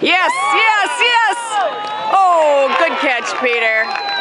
Yes, yes, yes! Oh, good catch, Peter.